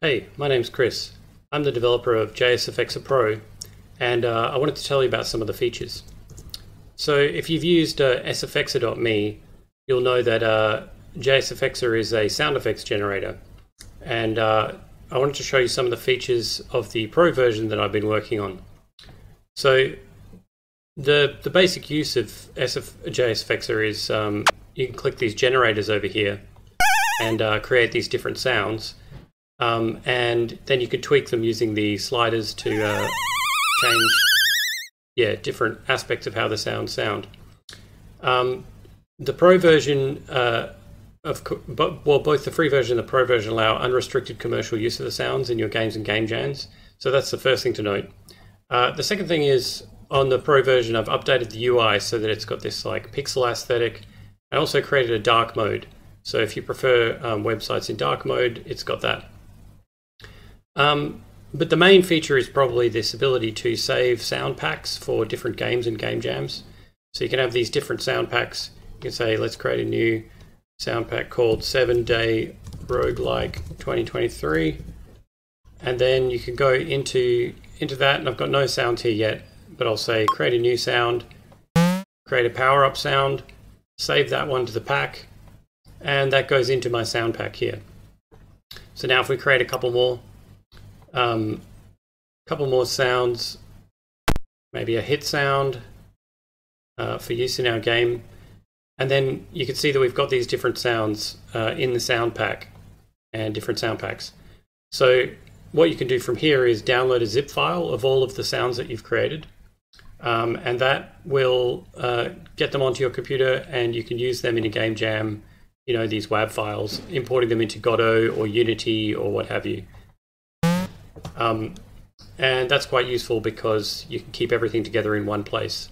Hey, my name's Chris. I'm the developer of jsfxr Pro, and uh, I wanted to tell you about some of the features. So if you've used uh, sfxr.me, you'll know that uh, jsfxr is a sound effects generator. And uh, I wanted to show you some of the features of the Pro version that I've been working on. So the, the basic use of SF, jsfxr is um, you can click these generators over here and uh, create these different sounds. Um, and then you could tweak them using the sliders to uh, change yeah, different aspects of how the sounds sound. Um, the Pro version uh, of but, well, both the free version and the Pro version allow unrestricted commercial use of the sounds in your games and game jams. So that's the first thing to note. Uh, the second thing is on the Pro version, I've updated the UI so that it's got this like pixel aesthetic. I also created a dark mode. So if you prefer um, websites in dark mode, it's got that. Um, but the main feature is probably this ability to save sound packs for different games and game jams. So you can have these different sound packs. You can say, let's create a new sound pack called 7 Day Roguelike 2023. And then you can go into, into that, and I've got no sounds here yet, but I'll say create a new sound, create a power up sound, save that one to the pack, and that goes into my sound pack here. So now if we create a couple more, um, couple more sounds, maybe a hit sound uh, for use in our game. And then you can see that we've got these different sounds uh, in the sound pack and different sound packs. So what you can do from here is download a zip file of all of the sounds that you've created. Um, and that will uh, get them onto your computer and you can use them in a game jam, you know, these WAV files, importing them into Godot or Unity or what have you. Um, and that's quite useful because you can keep everything together in one place.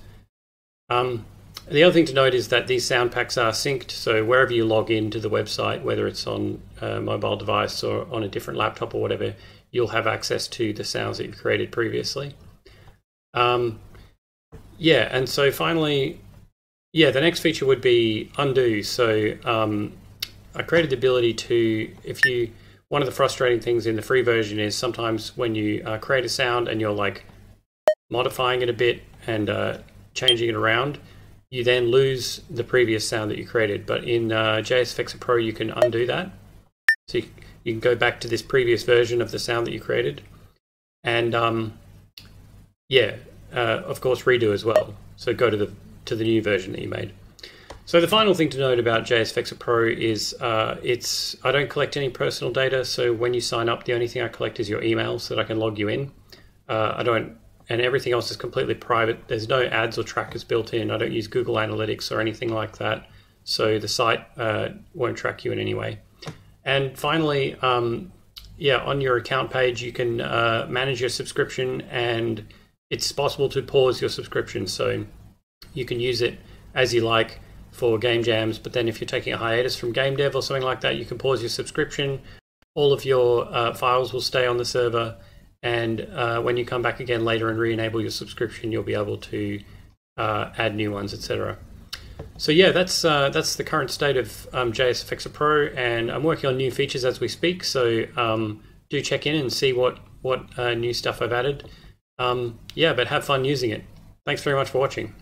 Um, the other thing to note is that these sound packs are synced, so wherever you log into the website, whether it's on a mobile device or on a different laptop or whatever, you'll have access to the sounds that you've created previously. Um, yeah, and so finally, yeah, the next feature would be undo. So um, I created the ability to, if you one of the frustrating things in the free version is sometimes when you uh, create a sound and you're like modifying it a bit and uh, changing it around, you then lose the previous sound that you created. But in uh, jsfxr Pro, you can undo that. So you, you, can go back to this previous version of the sound that you created. And um, yeah, uh, of course, redo as well. So go to the to the new version that you made. So the final thing to note about jsfxr Pro is uh, it's I don't collect any personal data. So when you sign up, the only thing I collect is your email so that I can log you in. Uh, I don't, and everything else is completely private. There's no ads or trackers built in. I don't use Google Analytics or anything like that. So the site uh, won't track you in any way. And finally, um, yeah, on your account page, you can uh, manage your subscription and it's possible to pause your subscription. So you can use it as you like for game jams. But then if you're taking a hiatus from game dev or something like that, you can pause your subscription. All of your uh, files will stay on the server. And uh, when you come back again later and re-enable your subscription, you'll be able to uh, add new ones, etc. So yeah, that's uh, that's the current state of um, jsfxr Pro, and I'm working on new features as we speak. So um, do check in and see what what uh, new stuff I've added. Um, yeah, but have fun using it. Thanks very much for watching.